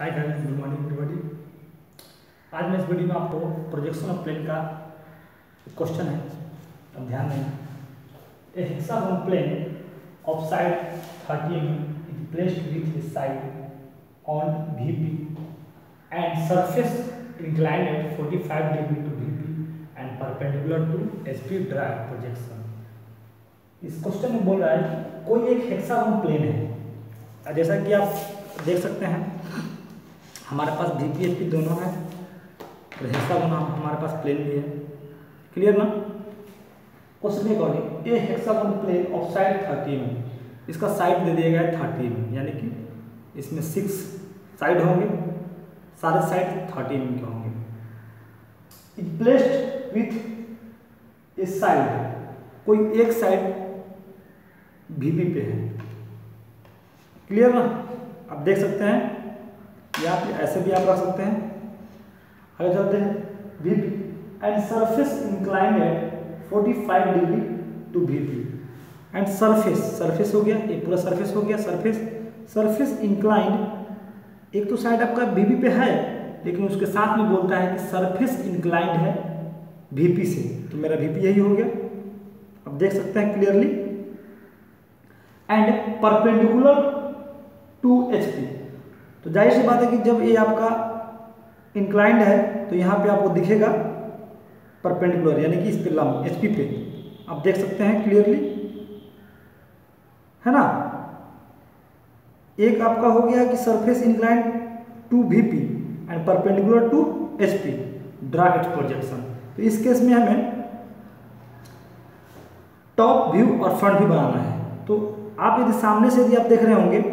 Hi guys good morning everybody आज मैं इस वीडियो में आपको प्रोजेक्शन ऑफ़ प्लेन का क्वेश्चन है। अब ध्यान दें a hexagon plane of side 30 mm is placed with his side on VP and surface inclined at 45 degree to VP and perpendicular to SP draw projection. इस question में बोल रहा है, कोई एक हेक्सागोन प्लेन है। जैसा कि आप देख सकते हैं हमारे पास वी पी एच पी दोनों है, और हेक्सागोन हमारे पास प्लेन भी है। क्लियर ना? Question according a hexagon plane of side thirty M इसका साइड दे दिया गया है थर्टी एम यानी कि इसमें सिक्स साइड होंगे, सारे साइड थर्टी एम के होंगे। It placed with a side कोई एक साइड वीपी पे है। क्लियर ना? आप देख सकते हैं या आप ऐसे भी आप रख सकते हैं। अगर चलते हैं। VP and surface inclined at 45 degree to VP and surface surface हो गया ये पूरा सरफेस हो गया सरफेस सरफेस इंक्लाइंड एक तो साइड आपका वीपी पे है, लेकिन उसके साथ में बोलता है कि सरफेस इंक्लाइंड है वीपी से। तो मेरा वीपी यही हो गया। अब देख सकते हैं clearly and perpendicular to H P तो ज़ाहिर सी बात है कि जब ये आपका इंक्लाइंड है तो यहाँ पे आपको दिखेगा परपेंडिकुलर यानी कि इस पे लम एचपी पे। आप देख सकते हैं क्लियरली है ना? एक आपका हो गया कि surface inclined to V P and perpendicular to H P draw its projection तो इस केस में हमें टॉप व्यू और फ्रंट व्यू बनाना है। तो आप यदि सामने से यदि आप देख रहे होंगे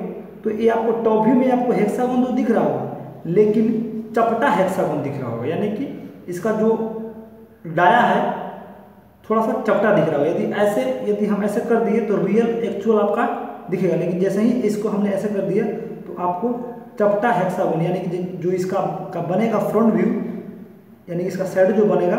तो ये आपको टॉप व्यू में आपको हेक्सागोन तो दिख रहा होगा, लेकिन चपटा हेक्सागोन दिख रहा होगा, यानी कि इसका जो डाया है, थोड़ा सा चपटा दिख रहा होगा। यदि ऐसे, यदि हम ऐसे कर दिए तो रियल एक्चुअल आपका दिखेगा, लेकिन जैसे ही इसको हमने ऐसे कर दिया तो आपको चपटा हेक्सागोन यानी कि जो इसका, का बनेगा फ्रंट व्यू यानी कि इसका शेडो जो बनेगा,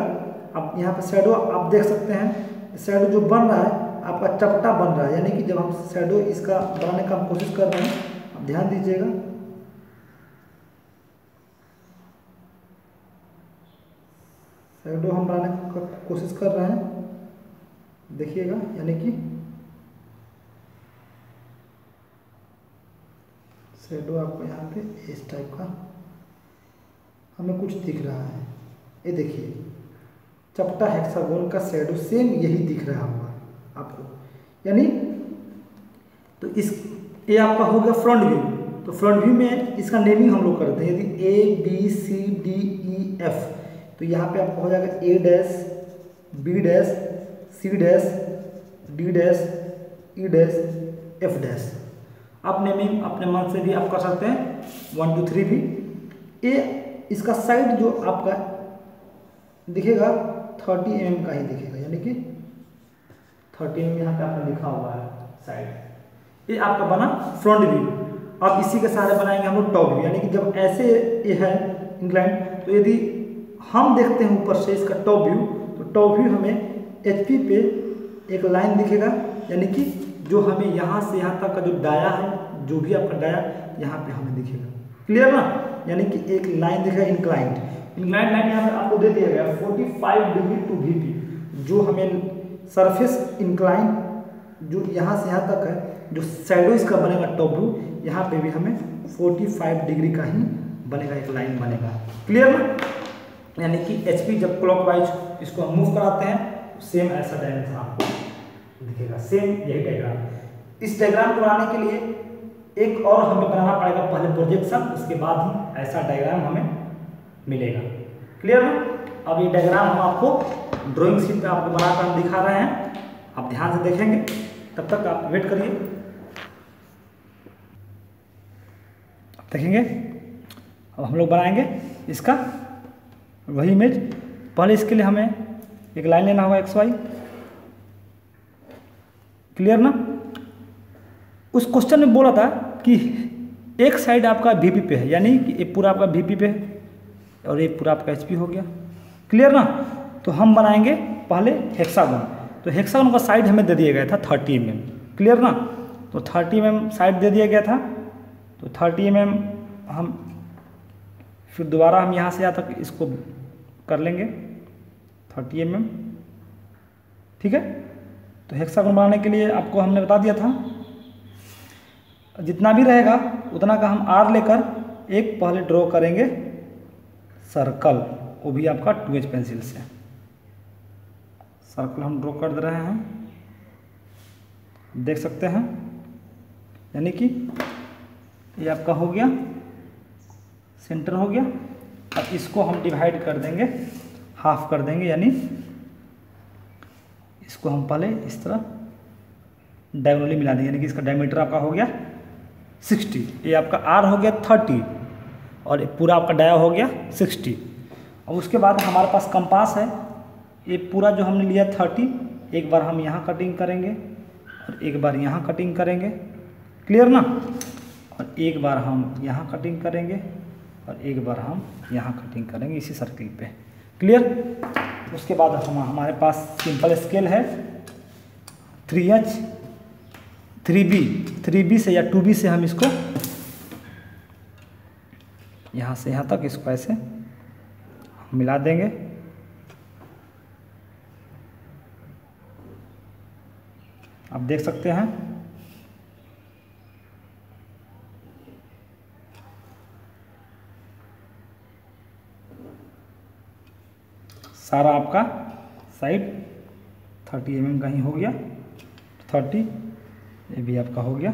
आप यहाँ पर शेडो आप देख सकते हैं शेडो जो बन रहा है, आपका चपटा बन रहा है, यानी कि जब हम शेडो इसका बनाने का हम कोशिश कर रहे हैं ध्यान दीजिएगा। शेडो हम बनाने का कोशिश कर रहे हैं। देखिएगा, यानी कि शेडो आपको यहाँ पे इस टाइप का हमें कुछ दिख रहा है। ये देखिए, चपटा हेक्सागोन का शेडो सेम यही दिख रहा होगा आपको। यानी तो इस ये आपका हो गया फ्रंट व्यू तो फ्रंट व्यू में इसका नेमिंग हम लोग करते हैं, यदि A B C D E F तो यहाँ पे आपको हो जाएगा A dash B dash C dash D dash E dash F dash आप नेमिंग अपने मन से भी आप कर सकते हैं. वन टू थ्री भी. ए इसका साइड जो आपका दिखेगा थर्टी एम का ही दिखेगा. यानी कि थर्टी एम यहाँ पे आपने लिखा हुआ है साइड ये आपका बना फ्रंट व्यू अब इसी के सहारे बनाएँगे हम लोग टॉप व्यू यानी कि जब ऐसे ये है इंग्लैंड तो यदि हम देखते हैं ऊपर से इसका टॉप व्यू तो टॉप व्यू हमें एचपी पे एक लाइन दिखेगा। यानी कि जो हमें यहाँ से यहाँ तक का जो डाया है, जो भी आपका डाया यहाँ पे हमें दिखेगा। क्लियर ना? यानी कि एक लाइन दिखेगा इंक्लाइंट इंक्लाइंट लाइन यहाँ पे आपको दे दिया गया 45 डिग्री टू वी जो हमें सरफेस इंक्लाइन जो यहाँ से यहाँ तक है जो सैडो इसका बनेगा टॉप व्यू यहाँ पे भी हमें 45 डिग्री का ही बनेगा, एक लाइन बनेगा। क्लियर ना? यानी कि एचपी जब क्लॉकवाइज इसको हम मूव कराते हैं सेम ऐसा डायमेंशन आपको दिखेगा। सेम यही डायग्राम इस डायग्राम को बनाने के लिए एक और हमें बनाना पड़ेगा पहले प्रोजेक्शन उसके बाद ही ऐसा डायग्राम हमें मिलेगा। क्लियर ना? अब ये डायग्राम हम आपको ड्राइंग शीट पे आपको बनाकर दिखा रहे हैं। आप ध्यान से देखेंगे। तब तक आप वेट करिए। देखेंगे। अब हम लोग बनाएँगे इसका वही इमेज पहले इसके लिए हमें एक लाइन लेना होगा एक्स वाई क्लियर ना? उस क्वेश्चन में बोला था कि एक साइड आपका वीपी पे है, यानी कि एक पूरा आपका वीपी पे है और एक पूरा आपका एचपी हो गया। क्लियर ना? तो हम बनाएँगे पहले हेक्सागोन तो हेक्सागोन का साइड हमें दे दिया गया था थर्टी एम क्लियर ना? तो थर्टी एम साइड दे दिया गया था। तो थर्टी एम हम फिर दोबारा हम यहाँ से यहाँ तक इसको कर लेंगे। थर्टी एम ठीक है? तो हेक्सागोन बनाने के लिए आपको हमने बता दिया था। जितना भी रहेगा, उतना का हम आर लेकर एक पहले ड्रॉ करेंगे सर्कल वो भी आपका टू एच पेंसिल से। सर्कल हम ड्रॉ कर दे रहे हैं। देख सकते हैं? यानी कि ये आपका हो गया सेंटर हो गया। अब इसको हम डिवाइड कर देंगे हाफ़ कर देंगे, यानी इसको हम पहले इस तरह डायगोनली मिला देंगे, यानी कि इसका डायमीटर आपका हो गया सिक्सटी ये आपका आर हो गया थर्टी और पूरा आपका डाया हो गया सिक्सटी और उसके बाद हमारे पास कंपास है ये पूरा जो हमने लिया थर्टी एक बार हम यहाँ कटिंग करेंगे और एक बार यहाँ कटिंग करेंगे। क्लियर ना? और एक बार हम यहाँ कटिंग करेंगे और एक बार हम यहाँ कटिंग करेंगे इसी सर्किल पे। क्लियर उसके बाद हम, हमारे पास सिंपल स्केल है। Three H three B three B से या टू बी से हम इसको यहाँ से यहाँ तक इसको ऐसे मिला देंगे। आप देख सकते हैं। सारा आपका साइड थर्टी एम का ही हो गया। थर्टी ये भी आपका हो गया।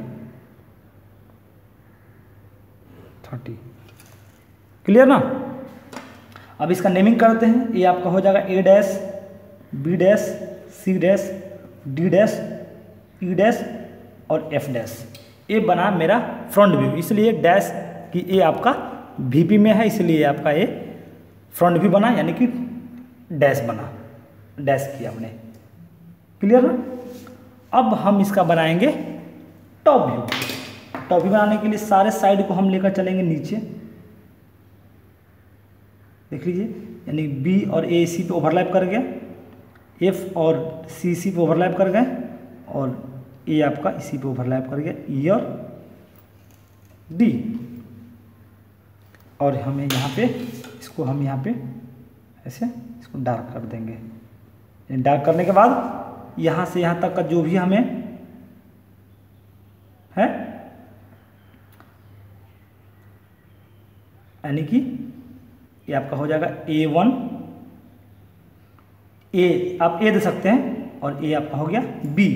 थर्टी। क्लियर ना? अब इसका नेमिंग करते हैं। ये आपका हो जाएगा A dash, B dash, C dash, D dash. E dash और एफ़ डैश ये बना मेरा फ्रंट व्यू इसलिए डैश कि ये आपका वीपी में है, इसलिए आपका ये फ्रंट व्यू बना, यानी कि डैश बना. डैश किया हमने. क्लियर ना? अब हम इसका बनाएँगे टॉप व्यू टॉप व्यू बनाने के लिए सारे साइड को हम लेकर चलेंगे नीचे. देख लीजिए, यानी बी और ए सी पे ओवरलैप कर गया. एफ़ और सी सी पे ओवरलैप कर गए और ए आपका इसी पे ओवरलैप कर गया ई और डी और हमें यहाँ पे, इसको हम यहाँ पे ऐसे, इसको डार्क कर देंगे। डार्क करने के बाद, यहाँ से यहाँ तक का जो भी हमें है, यानी कि ये आपका हो जाएगा ए वन ए आप ए दे सकते हैं और ए आपका हो गया बी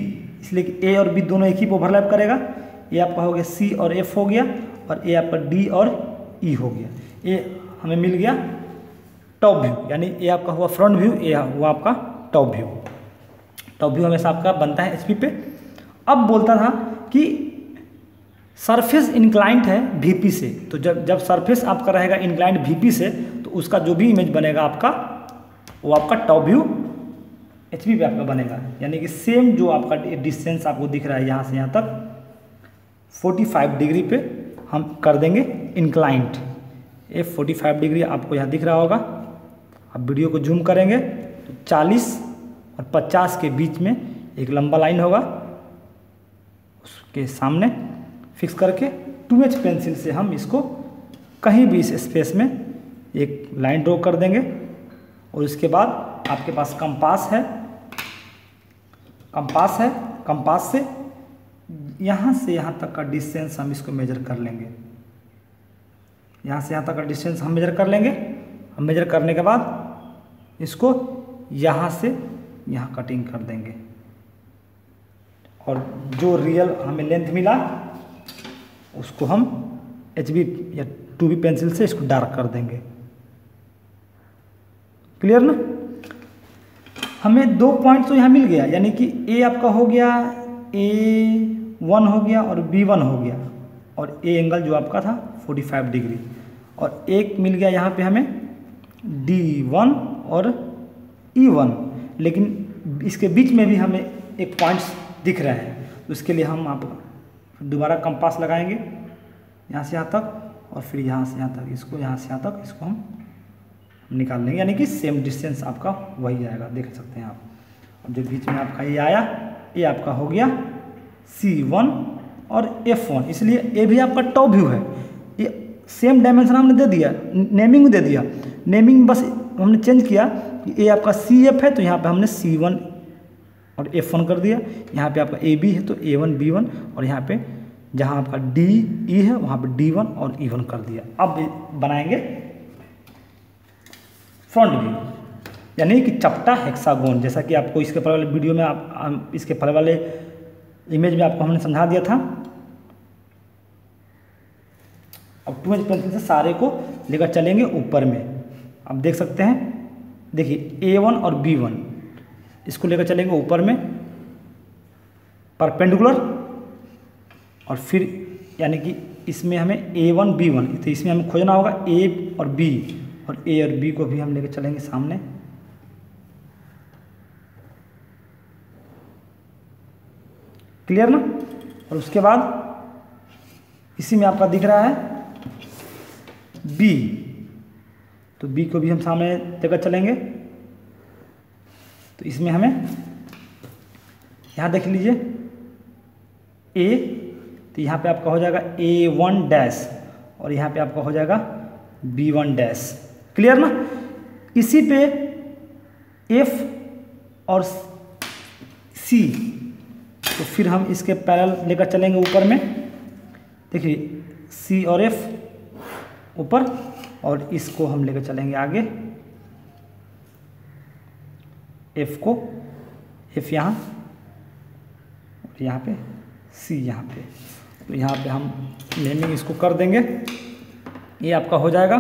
इसलिए कि ए और बी दोनों एक ही ओवरलैप करेगा। ए आपका हो गया सी और एफ़ हो गया और ए आपका डी और ई e हो गया। ए हमें मिल गया टॉप व्यू यानी ए आपका हुआ फ्रंट व्यू ए हुआ आपका टॉप व्यू टॉप व्यू हमेशा आपका बनता है एचपी पे। अब बोलता था कि सरफेस इंक्लाइंट है वीपी से। तो जब जब सरफेस आपका रहेगा इंक्लाइंट वीपी से तो उसका जो भी इमेज बनेगा आपका, वो आपका टॉप व्यू एच पे आपका बनेगा। यानी कि सेम जो आपका डिस्टेंस आपको दिख रहा है यहाँ से यहाँ तक 45 डिग्री पे हम कर देंगे इंक्लाइंट ये 45 डिग्री आपको यहाँ दिख रहा होगा। अब वीडियो को जूम करेंगे तो 40 और 50 के बीच में एक लंबा लाइन होगा। उसके सामने फिक्स करके टू एच पेंसिल से हम इसको कहीं भी इस स्पेस में एक लाइन ड्रॉ कर देंगे। और उसके बाद आपके पास कंपास है। कंपास है कंपास से यहाँ से यहाँ तक का डिस्टेंस हम इसको मेजर कर लेंगे। यहाँ से यहाँ तक का डिस्टेंस हम मेजर कर लेंगे। हम मेजर करने के बाद इसको यहाँ से यहाँ कटिंग कर देंगे। और जो रियल हमें लेंथ मिला, उसको हम एच बी या टू बी पेंसिल से इसको डार्क कर देंगे। क्लियर ना? हमें दो पॉइंट्स तो यहाँ मिल गया, यानी कि ए आपका हो गया ए वन हो गया और बी वन हो गया। और ए एंगल जो आपका था 45 डिग्री और एक मिल गया यहाँ पे हमें डी वन और ई e वन लेकिन इसके बीच में भी हमें एक पॉइंट्स दिख रहे हैं। तो इसके लिए हम आप दोबारा कंपास लगाएँगे, यहाँ से यहाँ तक और फिर यहाँ से यहाँ तक। इसको यहाँ से यहाँ तक, इसको हम निकाल लेंगे। यानी कि सेम डिस्टेंस आपका वही आएगा देख सकते हैं आप। अब जो बीच में आपका ये आया, ये आपका हो गया सी वन और एफ़ वन इसलिए ये भी आपका टॉप व्यू है। ये सेम डायमेंशन हमने दे दिया नेमिंग दे दिया। नेमिंग बस हमने चेंज किया कि ए आपका सी एफ़ है तो यहाँ पे हमने सी वन और एफ़ वन कर दिया। यहाँ पे आपका ए बी है तो ए वन बी वन और यहाँ पे जहाँ आपका डी ई है, वहाँ पे डी वन और ई वन कर दिया। अब बनाएँगे फ्रंट व्यू यानी कि चपटा हेक्सागोन जैसा कि आपको इसके पहले वाले वीडियो में आप, इसके पहले वाले इमेज में आपको हमने समझा दिया था। अब टू इंच पेंसिल से सारे को लेकर चलेंगे ऊपर में। आप देख सकते हैं देखिए ए वन और बी वन इसको लेकर चलेंगे ऊपर में परपेंडिकुलर और फिर यानी कि इसमें हमें ए वन बी वन तो इसमें हमें खोजना होगा ए और बी और ए और बी को भी हम लेकर चलेंगे सामने। क्लियर ना? और उसके बाद इसी में आपका दिख रहा है बी तो बी को भी हम सामने लेकर चलेंगे। तो इसमें हमें, यहाँ देख लीजिए ए तो यहाँ पे आपका हो जाएगा ए वन डैश, और यहाँ पे आपका हो जाएगा बी वन डैश। क्लियर ना? इसी पे एफ़ और सी तो फिर हम इसके पैरल लेकर चलेंगे ऊपर में। देखिए सी और एफ़ ऊपर और इसको हम लेकर चलेंगे आगे। एफ़ को एफ़ यहाँ और यहाँ पे सी यहाँ पे। तो यहाँ पे हम नेमिंग इसको कर देंगे। ये आपका हो जाएगा।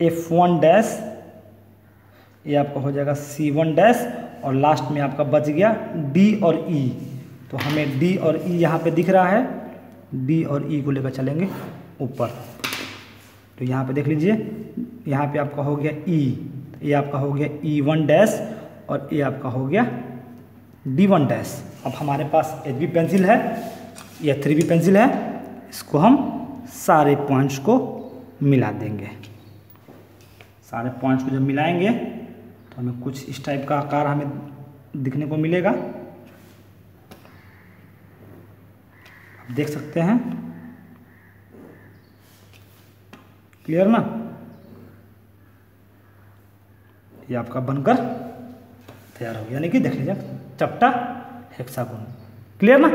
एफ़ वन डैश ये आपका हो जाएगा सी वन डैश और लास्ट में आपका बच गया डी और ई e. तो हमें डी और ई e यहाँ पे दिख रहा है। डी और ई e को लेकर चलेंगे ऊपर। तो यहाँ पे देख लीजिए, यहाँ पे आपका हो गया ई ये आपका हो गया ई वन डैश और ये आपका हो गया डी वन डैश अब हमारे पास एच बी पेंसिल है, या थ्री बी पेंसिल है, इसको हम सारे पॉइंट्स को मिला देंगे। सारे पॉइंट्स को जब मिलाएँगे तो हमें कुछ इस टाइप का आकार हमें दिखने को मिलेगा। आप देख सकते हैं। क्लियर ना? ये आपका बनकर तैयार हो गया। यानी कि देख लीजिए, चपटा हेक्सागोन क्लियर ना?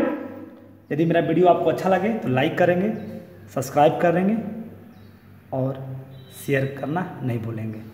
यदि मेरा वीडियो आपको अच्छा लगे तो लाइक करेंगे सब्सक्राइब करेंगे और शेयर करना नहीं भूलेंगे।